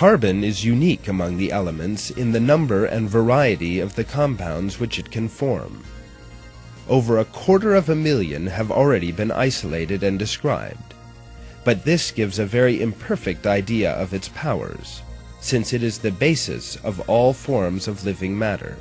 Carbon is unique among the elements in the number and variety of the compounds which it can form. Over a quarter of a million have already been isolated and described, but this gives a very imperfect idea of its powers, since it is the basis of all forms of living matter.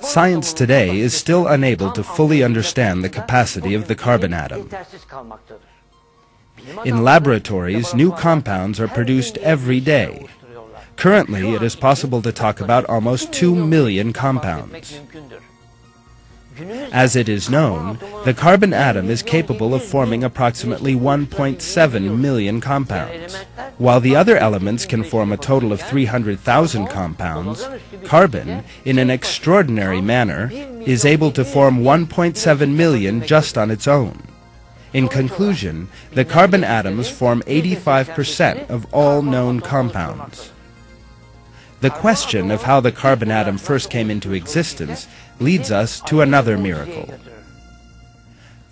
Science today is still unable to fully understand the capacity of the carbon atom. In laboratories, new compounds are produced every day. Currently, it is possible to talk about almost 2 million compounds. As it is known, the carbon atom is capable of forming approximately 1.7 million compounds. While the other elements can form a total of 300,000 compounds, carbon, in an extraordinary manner, is able to form 1.7 million just on its own. In conclusion, the carbon atoms form 85% of all known compounds. The question of how the carbon atom first came into existence leads us to another miracle.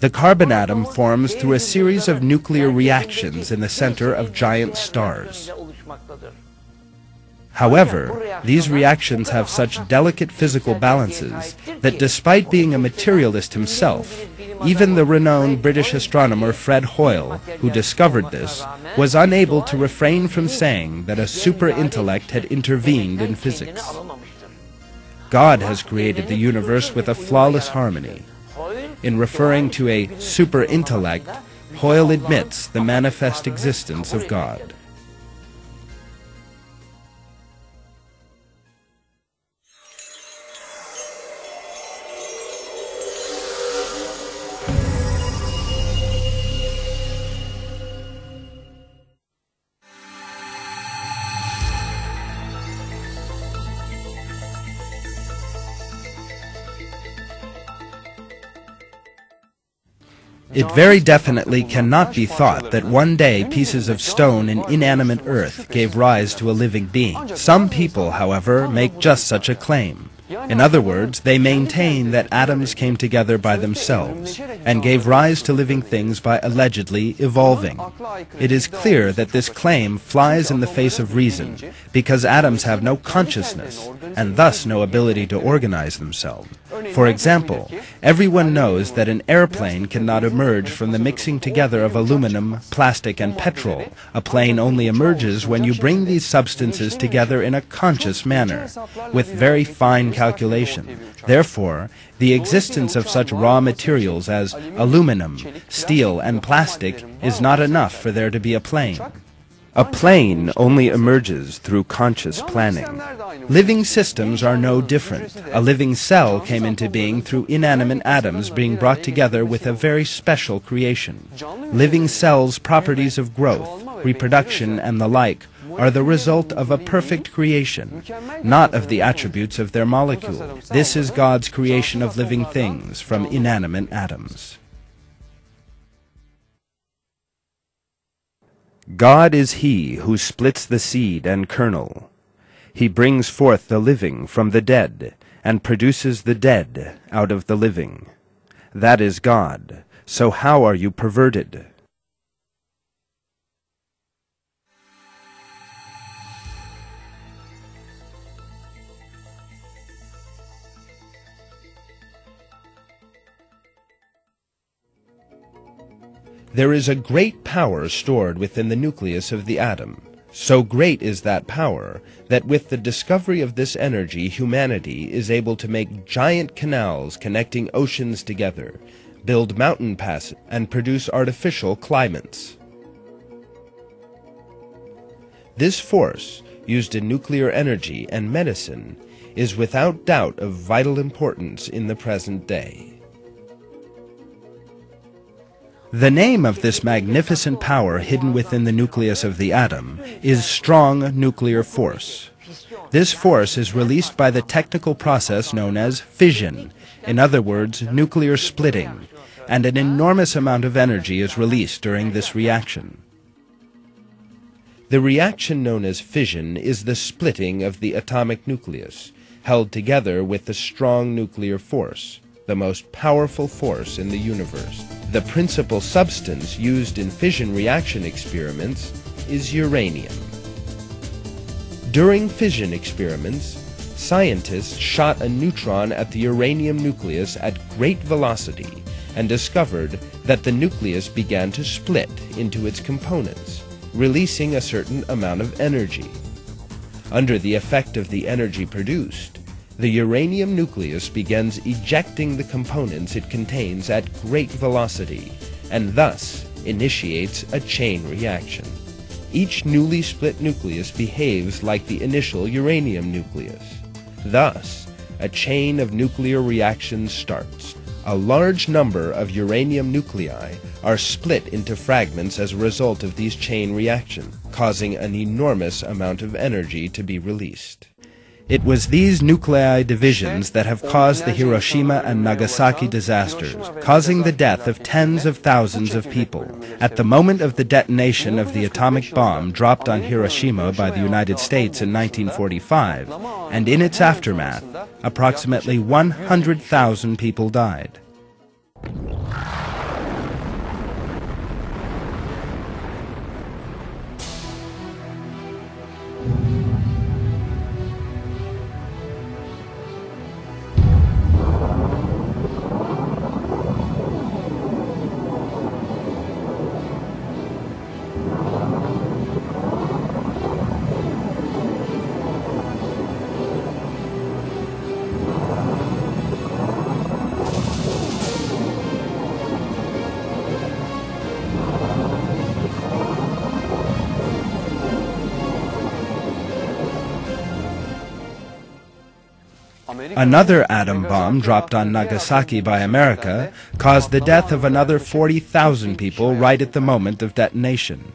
The carbon atom forms through a series of nuclear reactions in the center of giant stars. However, these reactions have such delicate physical balances that despite being a materialist himself, even the renowned British astronomer Fred Hoyle, who discovered this, was unable to refrain from saying that a super intellect had intervened in physics. God has created the universe with a flawless harmony. In referring to a super intellect, Hoyle admits the manifest existence of God. It very definitely cannot be thought that one day pieces of stone and inanimate earth gave rise to a living being. Some people, however, make just such a claim. In other words, they maintain that atoms came together by themselves and gave rise to living things by allegedly evolving. It is clear that this claim flies in the face of reason because atoms have no consciousness and thus no ability to organize themselves. For example, everyone knows that an airplane cannot emerge from the mixing together of aluminum, plastic, and petrol. A plane only emerges when you bring these substances together in a conscious manner, with very fine calculation. Therefore, the existence of such raw materials as aluminum, steel, and plastic is not enough for there to be a plane. A plane only emerges through conscious planning. Living systems are no different. A living cell came into being through inanimate atoms being brought together with a very special creation. Living cells' properties of growth, reproduction, and the like are the result of a perfect creation, not of the attributes of their molecule. This is God's creation of living things from inanimate atoms. God is he who splits the seed and kernel. He brings forth the living from the dead, and produces the dead out of the living. That is God. So how are you perverted? There is a great power stored within the nucleus of the atom. So great is that power that with the discovery of this energy humanity is able to make giant canals connecting oceans together, build mountain passes, and produce artificial climates. This force, used in nuclear energy and medicine, is without doubt of vital importance in the present day. The name of this magnificent power hidden within the nucleus of the atom is strong nuclear force. This force is released by the technical process known as fission, in other words, nuclear splitting, and an enormous amount of energy is released during this reaction. The reaction known as fission is the splitting of the atomic nucleus, held together with the strong nuclear force, the most powerful force in the universe. The principal substance used in fission reaction experiments is uranium. During fission experiments, scientists shot a neutron at the uranium nucleus at great velocity and discovered that the nucleus began to split into its components, releasing a certain amount of energy. Under the effect of the energy produced, the uranium nucleus begins ejecting the components it contains at great velocity, and thus initiates a chain reaction. Each newly split nucleus behaves like the initial uranium nucleus. Thus, a chain of nuclear reactions starts. A large number of uranium nuclei are split into fragments as a result of these chain reactions, causing an enormous amount of energy to be released. It was these nuclei divisions that have caused the Hiroshima and Nagasaki disasters, causing the death of tens of thousands of people. At the moment of the detonation of the atomic bomb dropped on Hiroshima by the United States in 1945, and in its aftermath, approximately 100,000 people died. Another atom bomb dropped on Nagasaki by America caused the death of another 40,000 people right at the moment of detonation.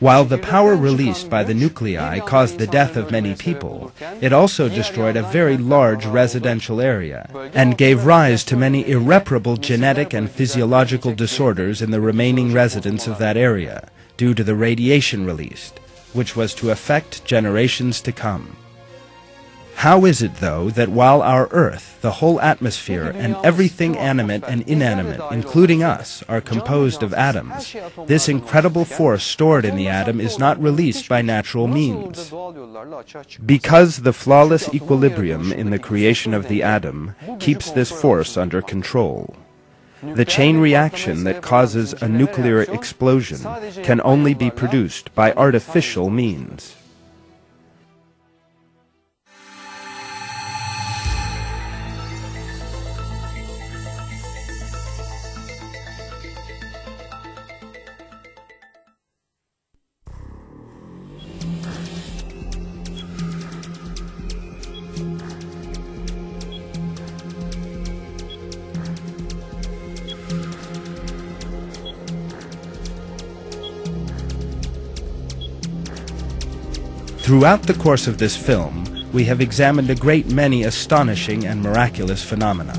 While the power released by the nuclei caused the death of many people, it also destroyed a very large residential area and gave rise to many irreparable genetic and physiological disorders in the remaining residents of that area due to the radiation released, which was to affect generations to come. How is it, though, that while our Earth, the whole atmosphere, and everything animate and inanimate, including us, are composed of atoms, this incredible force stored in the atom is not released by natural means? Because the flawless equilibrium in the creation of the atom keeps this force under control. The chain reaction that causes a nuclear explosion can only be produced by artificial means. Throughout the course of this film, we have examined a great many astonishing and miraculous phenomena.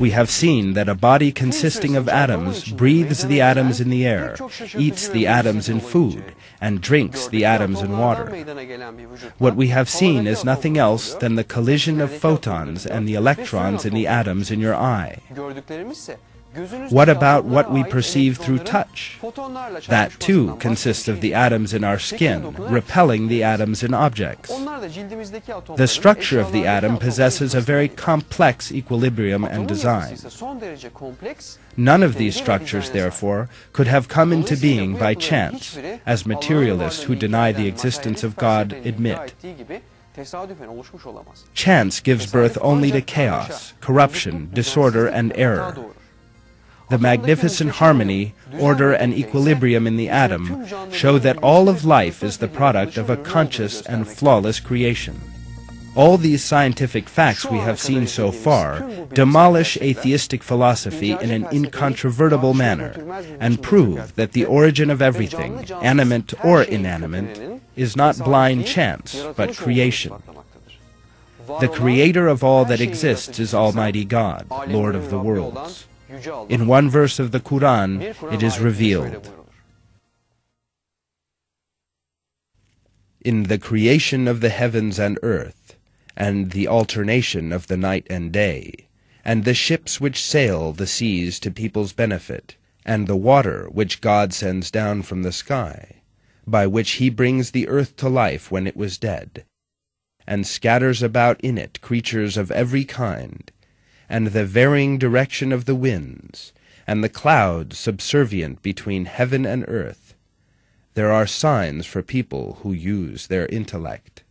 We have seen that a body consisting of atoms breathes the atoms in the air, eats the atoms in food, and drinks the atoms in water. What we have seen is nothing else than the collision of photons and the electrons in the atoms in your eye. What about what we perceive through touch? That too consists of the atoms in our skin, repelling the atoms in objects. The structure of the atom possesses a very complex equilibrium and design. None of these structures, therefore, could have come into being by chance, as materialists who deny the existence of God admit. Chance gives birth only to chaos, corruption, disorder, and error the magnificent harmony, order, and equilibrium in the atom show that all of life is the product of a conscious and flawless creation. All these scientific facts we have seen so far demolish atheistic philosophy in an incontrovertible manner and prove that the origin of everything, animate or inanimate, is not blind chance, but creation. The creator of all that exists is Almighty God, Lord of the worlds. In one verse of the Quran, it is revealed. In the creation of the heavens and earth, and the alternation of the night and day, and the ships which sail the seas to people's benefit, and the water which God sends down from the sky, by which he brings the earth to life when it was dead, and scatters about in it creatures of every kind, and the varying direction of the winds, and the clouds subservient between heaven and earth, there are signs for people who use their intellect.